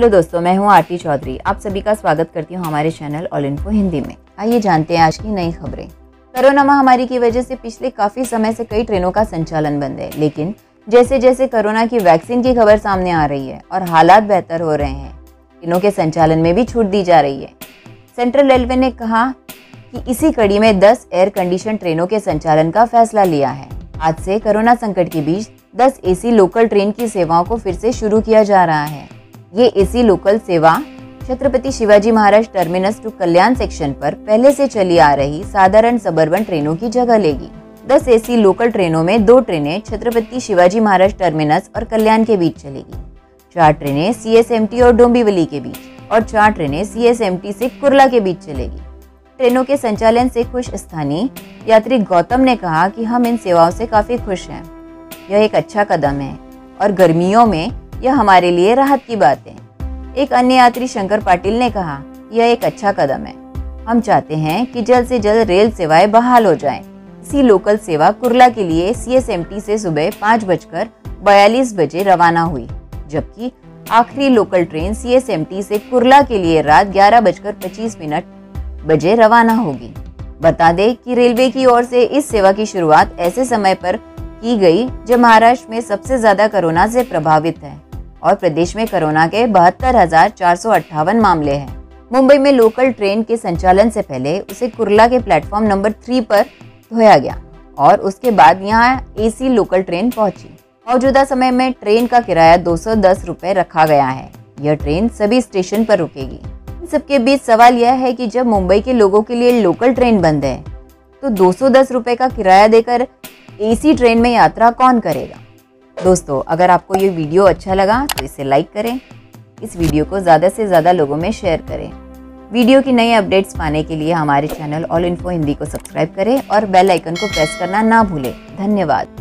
Hello दोस्तों, मैं हूँ आरती चौधरी। आप सभी का स्वागत करती हूँ हमारे चैनल ऑल इन्फो हिंदी में। आइए जानते हैं आज की नई खबरें। कोरोना महामारी की वजह से पिछले काफ़ी समय से कई ट्रेनों का संचालन बंद है, लेकिन जैसे जैसे कोरोना की वैक्सीन की खबर सामने आ रही है और हालात बेहतर हो रहे हैं, ट्रेनों के संचालन में भी छूट दी जा रही है। सेंट्रल रेलवे ने कहा कि इसी कड़ी में 10 एयर कंडीशन ट्रेनों के संचालन का फैसला लिया है। आज से कोरोना संकट के बीच 10 एसी लोकल ट्रेन की सेवाओं को फिर से शुरू किया जा रहा है। ये एसी लोकल सेवा Chhatrapati Shivaji Maharaj terminus to Kalyan section पर पहले से चली आ रही साधारण सबर्बन ट्रेनों की जगह लेगी। 10 एसी लोकल ट्रेनों में दो ट्रेनें छत्रपति शिवाजी महाराज टर्मिनस और कल्याण के बीच चलेगी। चार ट्रेनें सीएसएमटी और डोंबिवली के बीच और चार ट्रेनें सीएसएमटी से कुरला के बीच चलेगी। ट्रेनों के संचालन से खुश स्थानीय यात्री गौतम ने कहा कि हम इन सेवाओं से काफ़ी खुश हैं। यह एक अच्छा कदम है और गर्मियों में यह हमारे लिए राहत की बात है। एक अन्य यात्री शंकर पाटिल ने कहा, यह एक अच्छा कदम है। हम चाहते हैं कि जल्द से जल्द रेल सेवाएँ बहाल हो जाएँ। इसी लोकल सेवा कुरला के लिए सीएसएमटी से सुबह पाँच बजकर बयालीस बजे रवाना हुई, जबकि आखिरी लोकल ट्रेन सीएसएमटी से कुरला के लिए रात ग्यारह बजकर पच्चीस मिनट बजे रवाना होगी। बता दें कि रेलवे की ओर से इस सेवा की शुरुआत ऐसे समय पर की गई, जब महाराष्ट्र में सबसे ज़्यादा कोरोना से प्रभावित है। और प्रदेश में कोरोना के बहत्तर मामले हैं। मुंबई में लोकल ट्रेन के संचालन से पहले उसे कुरला के प्लेटफॉर्म नंबर थ्री पर धोया गया और उसके बाद यहाँ एसी लोकल ट्रेन पहुँची। मौजूदा समय में ट्रेन का किराया दो सौ रखा गया है। यह ट्रेन सभी स्टेशन पर रुकेगी। इन सबके बीच सवाल यह है कि जब मुंबई के लोगों के लिए लोकल ट्रेन बंद है तो दो सौ का किराया देकर एसी ट्रेन में यात्रा कौन करेगा? दोस्तों, अगर आपको ये वीडियो अच्छा लगा तो इसे लाइक करें। इस वीडियो को ज़्यादा से ज़्यादा लोगों में शेयर करें। वीडियो की नई अपडेट्स पाने के लिए हमारे चैनल ऑल इन्फो हिंदी को सब्सक्राइब करें और बेल आइकन को प्रेस करना ना भूलें। धन्यवाद।